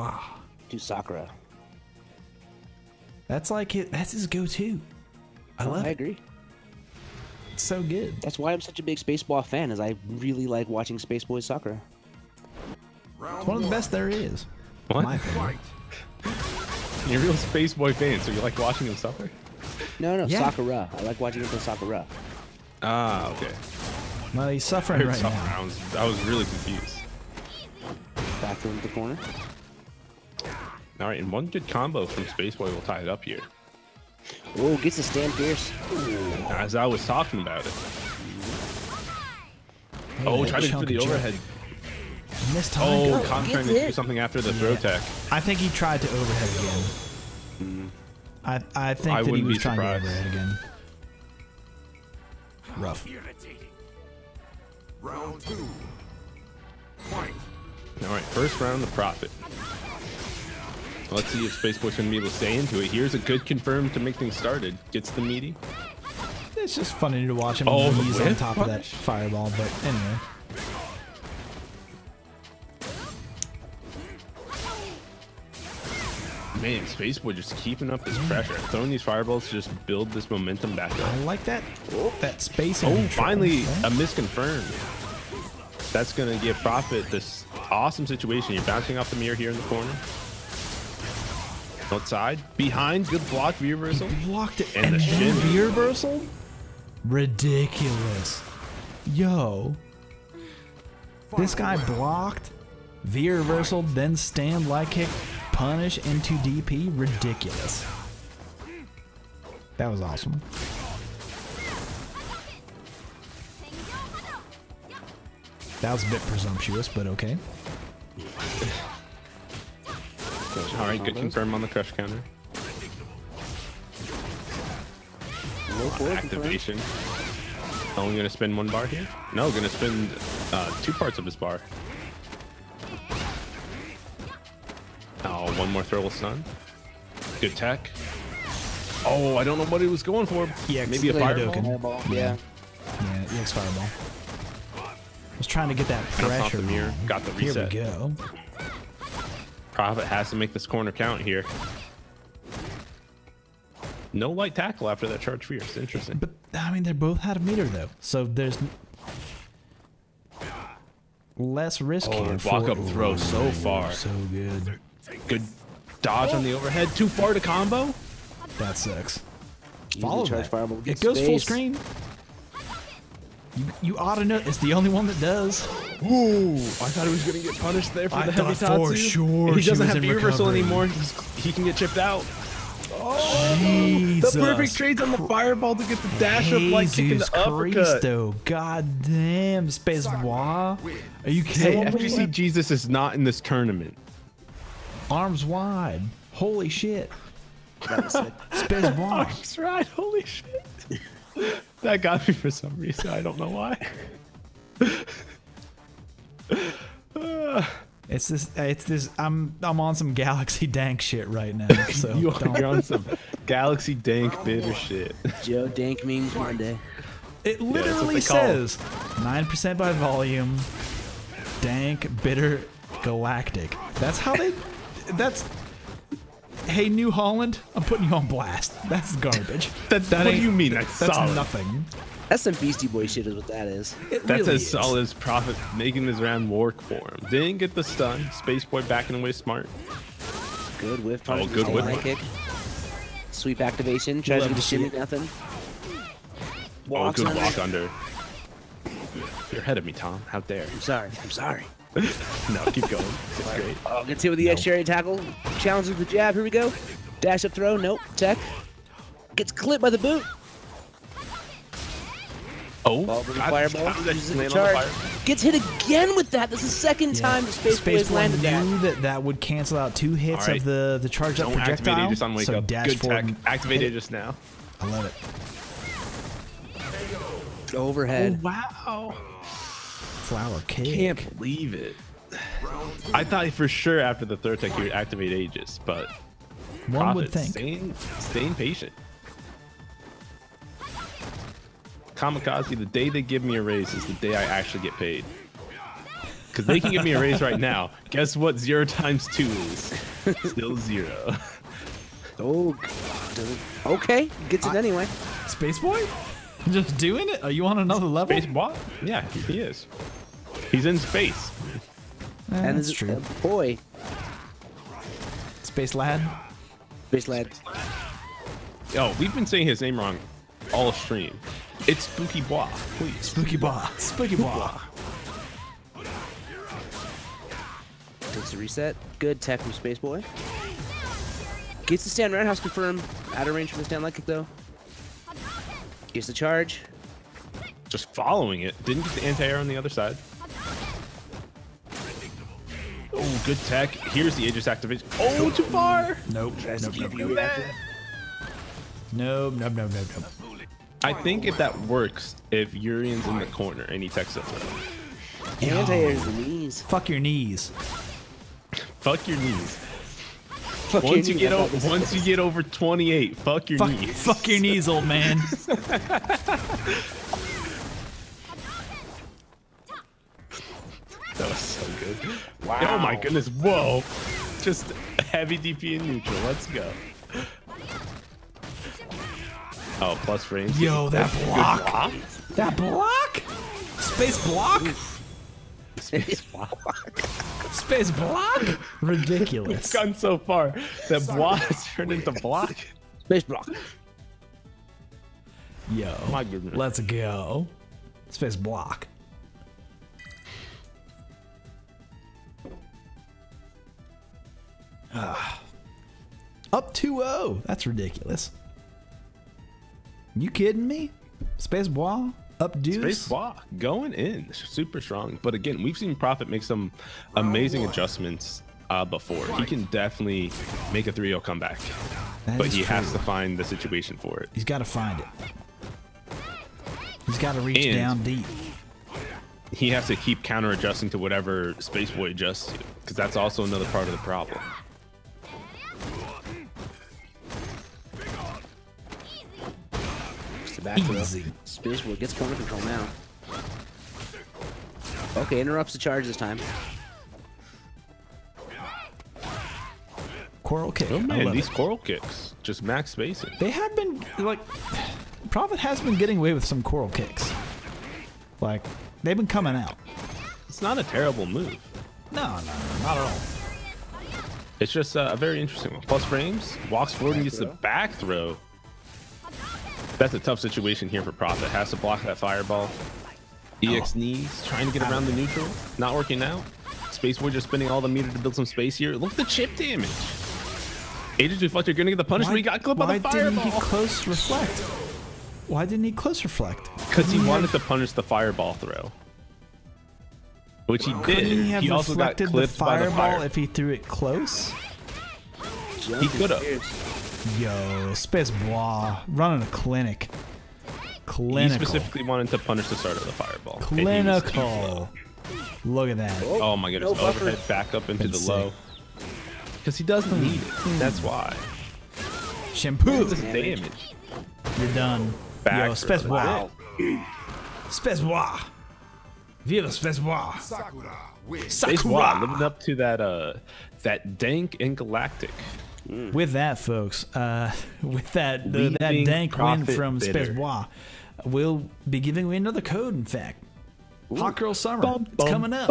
Wow. Do Sakura. That's like it. That's his go-to. I Oh, love I it. agree. It's so good. That's why I'm such a big Spaceball fan, is I really like watching Space Boys Sakura. It's one of the best there is. What? My opinion. You're a real Space Boy fan, so you like watching him suffer? No, no, Yeah. Sakura. I like watching him play Sakura. Ah, okay. Well, he's suffering right suffer. now. I was, I was really confused. Back from the corner. All right, and one good combo from Space Boy will tie it up here. Oh, gets a stand fierce. As I was talking about it. Hey, Oh, that trying to chunk for the of junk. overhead. Missed time. Oh, Go. Con trying to do something after the throw tech. I think he tried to overhead again. I I think I that he was be trying to overhead again. Rough. Round two. Fight. All right, first round, the Prophet. Let's see if Space Boy's gonna be able to stay into it. Here's a good confirm to make things started. Gets the meaty. It's just funny to watch him Oh, he's on top of that fireball. But anyway, Man, Spaceboy just keeping up this pressure. Throwing these fireballs to just build this momentum back up. I like that that space. Oh, finally Okay. a misconfirmed. That's gonna give Prophet this awesome situation. You're bouncing off the mirror here in the corner. Outside, behind, good block, view reversal. blocked it And and, the then shimmy. V reversal. Ridiculous. Yo, this guy blocked V reversal, then stand light kick, punish into DP. Ridiculous. That was awesome. That was a bit presumptuous, but okay. All right, good confirm on the crush counter. Low forward confirm. Activation. Only gonna spend one bar here? No, gonna spend uh, two parts of his bar. Oh, one more throw will stun. Good tech. Oh, I don't know what he was going for. Yeah, maybe a Play fireball. Hadouken. Fireball. Yeah. Yeah, EX fireball. I was trying to get that Bounce off pressure. the mirror, got the reset. Here we go. Prophet has to make this corner count here. No light tackle after that charge fierce. Interesting. But I mean, they both had a meter though, so there's less risk Oh, here. walk for- up throw so Ooh, far. so good. Good dodge on the overhead. Too far to combo. That sucks. Use Follow that. fireball. It Get goes full screen. You, you ought to know. It's the only one that does. Ooh, I thought he was gonna get punished there for I the heavy thought for sure he doesn't have in the reversal anymore. He's, he can get chipped out. Jesus. The perfect trades on the fireball to get the dash up like kicking Jesus the uppercut. Christo. God damn, Space Bois. Are you Hey, kidding me? FGC Jesus is not in this tournament. Arms wide. Holy shit. That was sick. Space Bois. That's right. Holy shit. That got me for some reason. I don't know why. It's this. It's this. I'm. I'm on some Galaxy Dank shit right now. So you are don't- you're on some Galaxy Dank oh. bitter shit. Joe Dank memes Monday. It literally they call it. says nine percent by volume. Dank, bitter, galactic. That's how they. That's. Hey, New Holland, I'm putting you on blast. That's garbage. That, what do you mean? That's, That's solid. nothing. That's some Beastie Boy shit, is what that is. It That's really as is. solid as Prophet making his round work for him. Didn't get the stun. Space Boy backing away smart. Good whiff. Oh, punish, good high kick. Sweep activation. Tries to Love get the to see shimmy, it. nothing. Oh, good under. walk under. You're ahead of me, Tom. How dare I'm sorry. I'm sorry. No, keep going. It's great. Oh, gets hit with the X chariot tackle. Challenges the jab. Here we go. Dash up throw. Nope. Tech. Gets clipped by the boot. Oh, Ball with the fireball. how did that Uses the land the fire? Gets hit again with that. That's the second time the Space, Space Boys Boy landed that. knew that that would cancel out two hits All right. of the the charge up Don't activate projectile. Aegis on wake so up. dash Good forward tech. and Activate it. Aegis now. I love it. Overhead. Oh, wow. Flower kick. Can't believe it. I thought for sure after the third tech he would activate Aegis, but One would think. staying, staying patient. Kamikaze, the day they give me a raise is the day I actually get paid. Because they can give me a raise right now. Guess what? Zero times two is still zero. Oh, does it- okay, gets it uh, anyway. Space Boy? Just doing it? Are you on another level? Space what? Yeah, he is. He's in space. Eh, and that's true. uh, boy, Space Lad? Space Lad. Oh, we've been saying his name wrong all stream. It's Spooky Bois. Please. Spooky Boy. Spooky Boy. Takes the reset. Good tech from Space Boy. Gets the stand roundhouse confirmed. Out of range from the stand leg kick though. Gets the charge. Just following it. Didn't get the anti-air on the other side. Oh, good tech. Here's the Aegis activation. Oh, too far. Nope. Tries Nope, to nope, keep nope. you reactive. Nope, nope, nope, nope, nope. I think if that works, if Urien's in the corner and he techs up throw. Anti-airs the knees. Fuck your knees. Fuck your knees. Fuck Once your you get knees. I over, thought this- once you get over 28, fuck your Fuck, knees. fuck your knees, old man. good. Oh my goodness. Whoa. Just heavy DP in neutral. Let's go. Oh, plus frames. Yo, that Good block. That block? Space block? Space block? Space block. Ridiculous. It's Gone so far that block has turned into block. Space block. Yo, My goodness. let's go. Space block. Up 2-0. That's ridiculous. You kidding me? Space Bois? Up deuce? Space block going in super strong. But again, we've seen Prophet make some amazing adjustments uh, before. He can definitely make a 3-0 comeback. That But is he has to find the situation for it. He's got to find it. He's got to reach And- down deep. He has to keep counter adjusting to whatever Space Boy adjusts to. Because that's also another part of the problem. It's the back throw. Easy. Space Boy gets corner control now. Okay, interrupts the charge this time. Coral kick. Oh man, these it. coral kicks. Just max spacing. They have been like Prophet has been getting away with some coral kicks. Like they've been coming out. It's not a terrible move. No, no, no, not at all. It's just uh, a very interesting one. Plus frames, walks forward and gets the back throw. That's a tough situation here for Prophet. Has to block that fireball. Oh. EX knees, trying to get around the neutral. Not working out. Space Boy just spending all the meter to build some space here. Look at the chip damage. Aegis Reflector gonna get the punishment. He got clipped why by the fireball. Why didn't he close reflect? Why didn't he close reflect? Because he wanted to punish the fireball throw. Which he did. Couldn't he have also got reflected the clipped by the fireball fire. if he threw it close? He could have. Yo, Space Bois running a clinic. Clinical. He specifically wanted to punish the start of the fireball. and he Clinical. Look at that. Oh my goodness, No buffer. overhead back up into That's the low. Because he doesn't need it. Hmm. That's why. Shampoo. This damage. You're done. Back Yo, throw. Space Bois. Space Bois. Viva Space Bois. Sakura wins. Space Sakura. Living up to that uh that dank and galactic. With that, folks, uh, with that the, that dank win from bitter. Space Bois, we'll be giving away another code. In fact, Hot Girl Summer. Bum, it's bum, coming up.